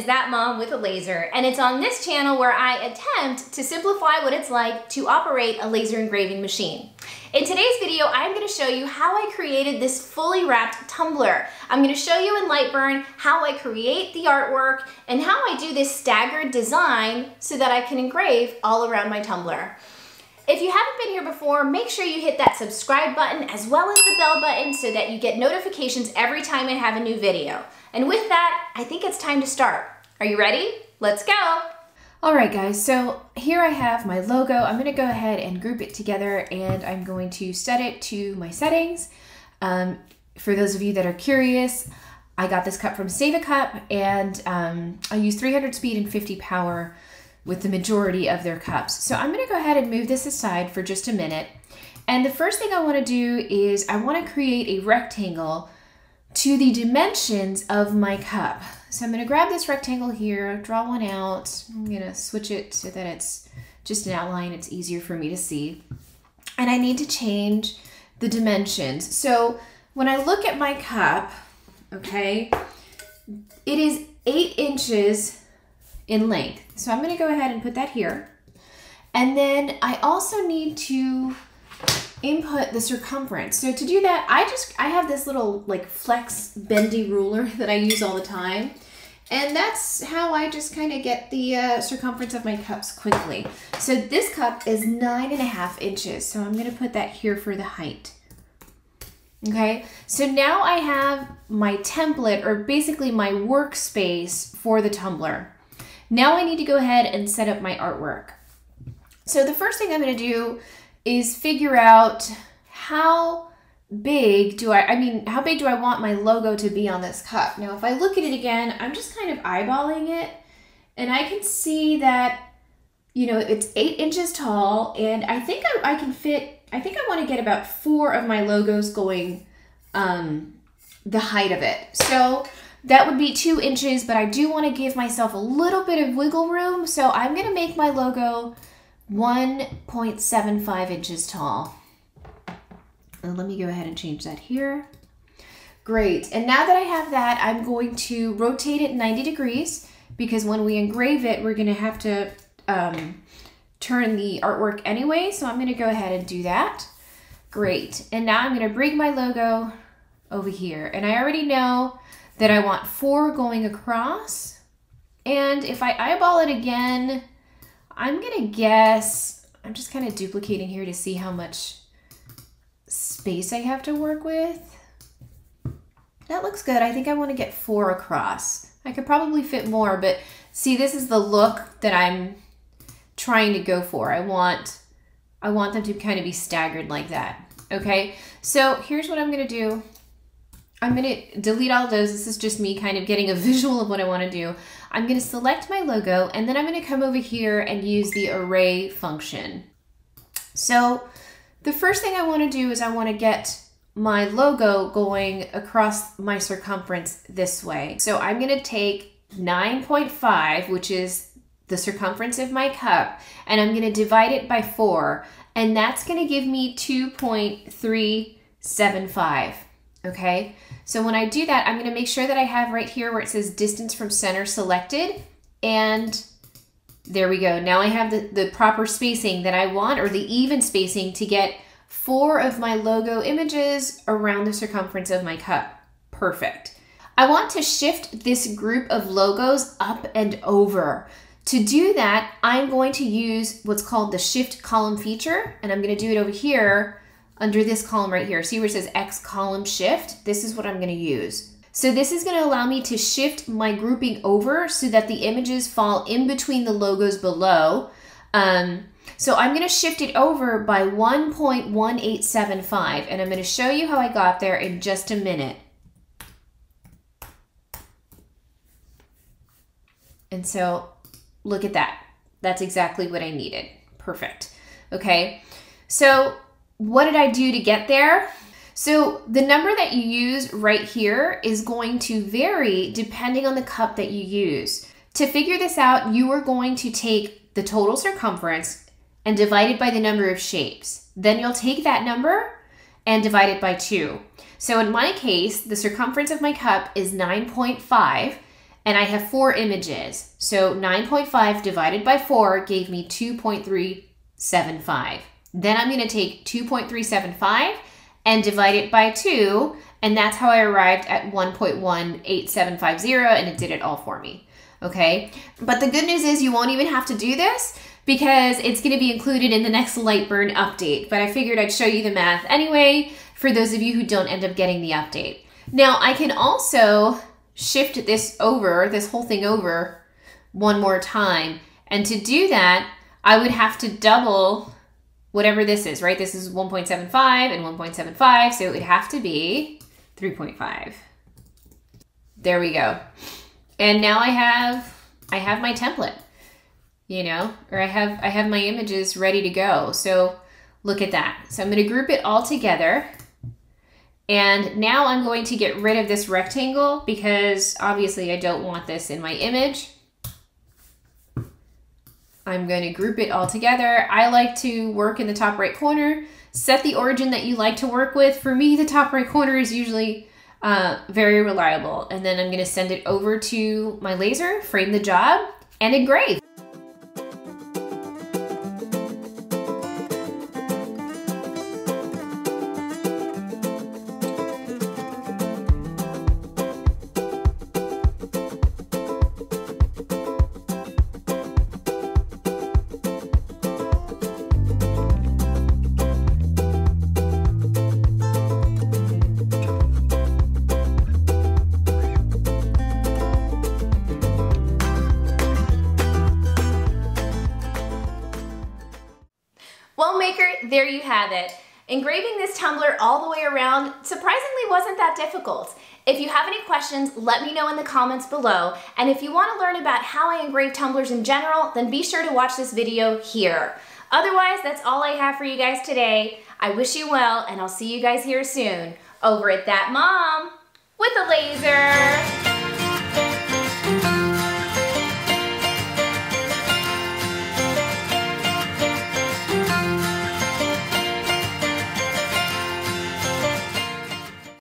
is That Mom with a Laser, and it's on this channel where I attempt to simplify what it's like to operate a laser engraving machine. In today's video, I'm gonna show you how I created this fully wrapped tumbler. I'm gonna show you in Lightburn how I create the artwork and how I do this staggered design so that I can engrave all around my tumbler. If you haven't been here before, make sure you hit that subscribe button as well as the bell button so that you get notifications every time I have a new video. And with that, I think it's time to start. Are you ready? Let's go! All right, guys, so here I have my logo. I'm gonna go ahead and group it together and I'm going to set it to my settings. Um, for those of you that are curious, I got this cup from Save a Cup and um, I use 300 speed and 50 power with the majority of their cups. So I'm gonna go ahead and move this aside for just a minute. And the first thing I wanna do is I wanna create a rectangle to the dimensions of my cup. So I'm gonna grab this rectangle here, draw one out. I'm gonna switch it so that it's just an outline. It's easier for me to see. And I need to change the dimensions. So when I look at my cup, okay, it is eight inches in length. So I'm gonna go ahead and put that here. And then I also need to input the circumference. So to do that, I just, I have this little like flex bendy ruler that I use all the time. And that's how I just kind of get the uh, circumference of my cups quickly. So this cup is nine and a half inches. So I'm gonna put that here for the height. Okay, so now I have my template or basically my workspace for the tumbler. Now I need to go ahead and set up my artwork. So the first thing I'm gonna do is figure out how big do I, I mean, how big do I want my logo to be on this cup? Now, if I look at it again, I'm just kind of eyeballing it and I can see that, you know, it's eight inches tall and I think I, I can fit, I think I want to get about four of my logos going um, the height of it. So that would be two inches, but I do want to give myself a little bit of wiggle room. So I'm going to make my logo 1.75 inches tall. And let me go ahead and change that here. Great. And now that I have that, I'm going to rotate it 90 degrees because when we engrave it, we're going to have to um, turn the artwork anyway. So I'm going to go ahead and do that. Great. And now I'm going to bring my logo over here. And I already know that I want four going across. And if I eyeball it again, I'm gonna guess, I'm just kind of duplicating here to see how much space I have to work with. That looks good. I think I wanna get four across. I could probably fit more, but see, this is the look that I'm trying to go for. I want, I want them to kind of be staggered like that. Okay, so here's what I'm gonna do. I'm gonna delete all those. This is just me kind of getting a visual of what I wanna do. I'm gonna select my logo and then I'm gonna come over here and use the array function. So the first thing I wanna do is I wanna get my logo going across my circumference this way. So I'm gonna take 9.5, which is the circumference of my cup, and I'm gonna divide it by four, and that's gonna give me 2.375 okay? So when I do that, I'm gonna make sure that I have right here where it says distance from center selected, and there we go. Now I have the, the proper spacing that I want, or the even spacing to get four of my logo images around the circumference of my cup. Perfect. I want to shift this group of logos up and over. To do that, I'm going to use what's called the shift column feature, and I'm gonna do it over here under this column right here. See where it says X column shift? This is what I'm gonna use. So this is gonna allow me to shift my grouping over so that the images fall in between the logos below. Um, so I'm gonna shift it over by 1.1875 and I'm gonna show you how I got there in just a minute. And so look at that. That's exactly what I needed. Perfect. Okay. So what did I do to get there? So the number that you use right here is going to vary depending on the cup that you use. To figure this out, you are going to take the total circumference and divide it by the number of shapes. Then you'll take that number and divide it by two. So in my case, the circumference of my cup is 9.5 and I have four images. So 9.5 divided by 4 gave me 2.375. Then I'm going to take 2.375 and divide it by 2, and that's how I arrived at 1.18750, and it did it all for me. Okay, but the good news is you won't even have to do this because it's going to be included in the next Lightburn update. But I figured I'd show you the math anyway for those of you who don't end up getting the update. Now I can also shift this over, this whole thing over one more time. And to do that, I would have to double whatever this is, right? This is 1.75 and 1.75, so it would have to be 3.5. There we go. And now I have I have my template, you know, or I have I have my images ready to go. So look at that. So I'm going to group it all together. And now I'm going to get rid of this rectangle because obviously I don't want this in my image. I'm going to group it all together. I like to work in the top right corner. Set the origin that you like to work with. For me, the top right corner is usually uh, very reliable. And then I'm going to send it over to my laser, frame the job, and engrave. There you have it. Engraving this tumbler all the way around surprisingly wasn't that difficult. If you have any questions, let me know in the comments below. And if you want to learn about how I engrave tumblers in general, then be sure to watch this video here. Otherwise, that's all I have for you guys today. I wish you well, and I'll see you guys here soon over at That Mom with a Laser.